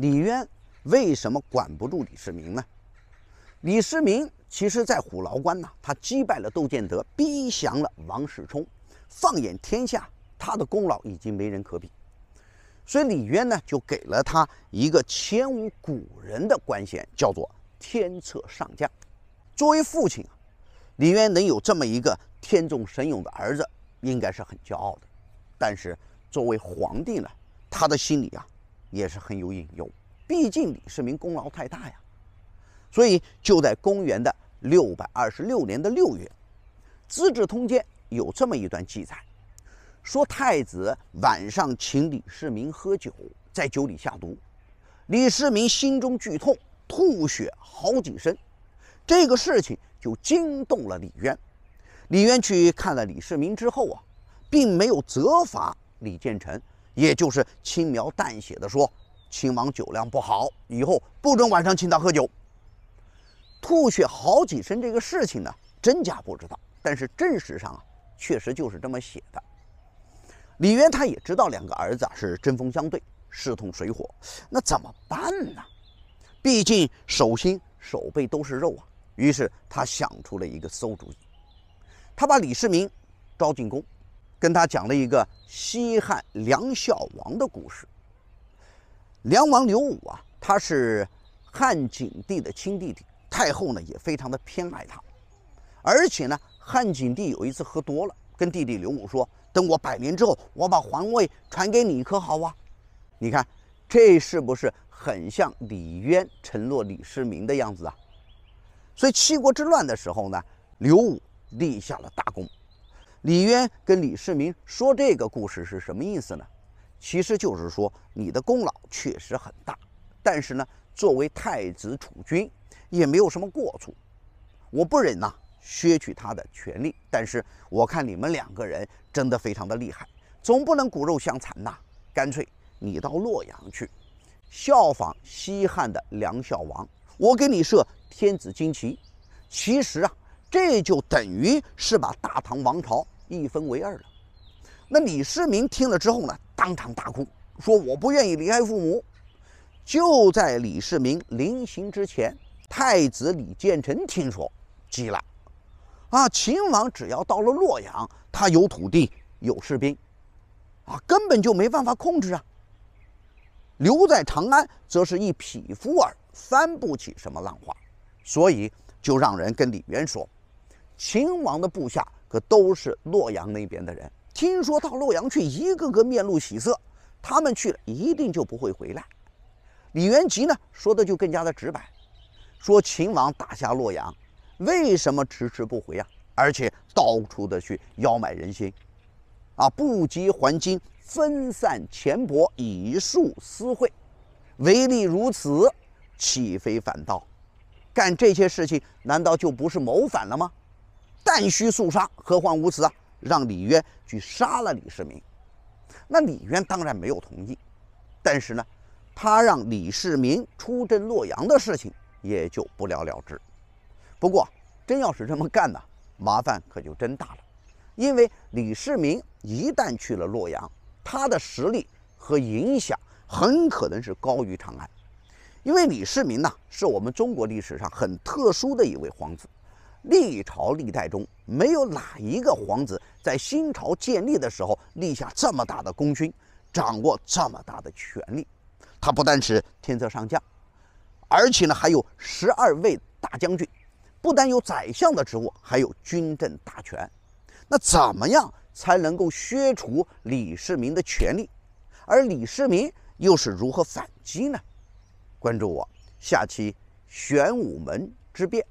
李渊为什么管不住李世民呢？李世民其实在虎牢关呢，他击败了窦建德，逼降了王世充。放眼天下，他的功劳已经没人可比。所以李渊呢，就给了他一个前无古人的官衔，叫做天策上将。作为父亲啊，李渊能有这么一个天纵神勇的儿子，应该是很骄傲的。但是作为皇帝呢，他的心里啊。也是很有隐忧，毕竟李世民功劳太大呀。所以就在公元的六百二十六年的六月，《资治通鉴》有这么一段记载，说太子晚上请李世民喝酒，在酒里下毒，李世民心中剧痛，吐血好几身。这个事情就惊动了李渊。李渊去看了李世民之后啊，并没有责罚李建成。也就是轻描淡写的说，亲王酒量不好，以后不准晚上请他喝酒。吐血好几声这个事情呢，真假不知道，但是正史上啊，确实就是这么写的。李渊他也知道两个儿子啊是针锋相对，势同水火，那怎么办呢？毕竟手心手背都是肉啊，于是他想出了一个馊主意，他把李世民招进宫。跟他讲了一个西汉梁孝王的故事。梁王刘武啊，他是汉景帝的亲弟弟，太后呢也非常的偏爱他。而且呢，汉景帝有一次喝多了，跟弟弟刘武说：“等我百年之后，我把皇位传给你，可好啊？”你看，这是不是很像李渊承诺李世民的样子啊？所以七国之乱的时候呢，刘武立下了大功。李渊跟李世民说这个故事是什么意思呢？其实就是说你的功劳确实很大，但是呢，作为太子储君也没有什么过错。我不忍呐削去他的权利，但是我看你们两个人真的非常的厉害，总不能骨肉相残呐。干脆你到洛阳去，效仿西汉的梁孝王，我给你设天子旌旗。其实啊。这就等于是把大唐王朝一分为二了。那李世民听了之后呢，当场大哭，说：“我不愿意离开父母。”就在李世民临行之前，太子李建成听说，急了：“啊，秦王只要到了洛阳，他有土地，有士兵，啊，根本就没办法控制啊。留在长安，则是一匹夫耳，翻不起什么浪花。所以就让人跟李渊说。”秦王的部下可都是洛阳那边的人，听说到洛阳去，一个个面露喜色。他们去了，一定就不会回来。李元吉呢，说的就更加的直白，说秦王打下洛阳，为什么迟迟不回啊？而且到处的去邀买人心，啊，不及还京，分散钱帛，以树私会，唯利如此，岂非反道？干这些事情，难道就不是谋反了吗？但需速杀，何患无辞啊！让李渊去杀了李世民。那李渊当然没有同意，但是呢，他让李世民出征洛阳的事情也就不了了之。不过，真要是这么干呢，麻烦可就真大了。因为李世民一旦去了洛阳，他的实力和影响很可能是高于长安。因为李世民呢，是我们中国历史上很特殊的一位皇子。历朝历代中，没有哪一个皇子在新朝建立的时候立下这么大的功勋，掌握这么大的权力。他不单是天策上将，而且呢还有十二位大将军，不但有宰相的职务，还有军政大权。那怎么样才能够削除李世民的权力？而李世民又是如何反击呢？关注我，下期玄武门之变。